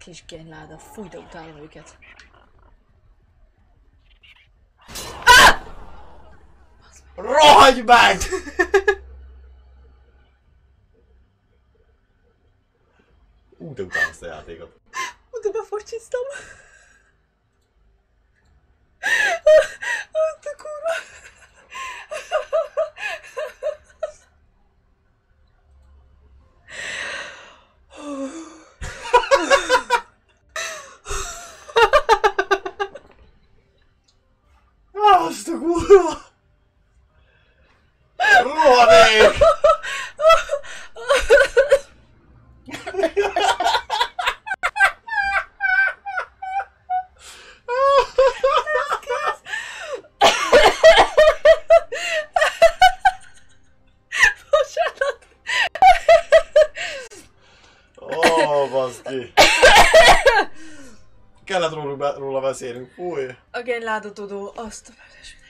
Kis genyláda, fúj, de utálom őket. Rohagy meg! Ú, de utálom ezt a játékot. Oda befocsiztam. Azt a kurva! Rohadék! Bocsánat. kellett róla, róla beszélnünk. Fúj. Again, látod, azt a felesület.